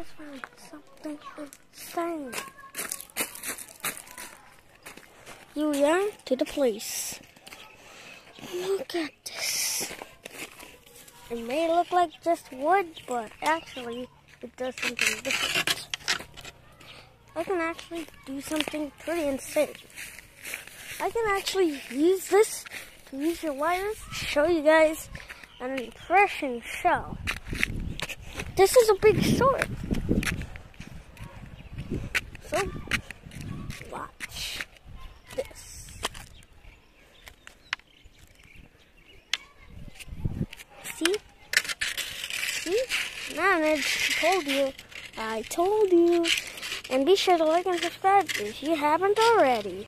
just found something insane. You are to the place. Look at this. It may look like just wood, but actually it does something different. I can actually do something pretty insane. I can actually use this to use your wires to show you guys an impression show. This is a big sword. So, watch this. See? See? Managed. Told you. I told you. And be sure to like and subscribe if you haven't already.